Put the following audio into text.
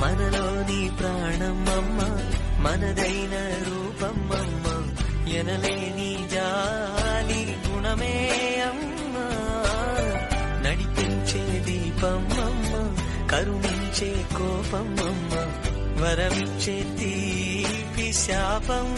మనలోని ప్రాణమమ్మ మనదైన రూపమమ్మ ఎనలేని జాలి గుణమే అమ్మ. నడిపించే దీపమమ్మ కరుణించే కోపమమ్మ వరమిచ్చే తీపి శాపం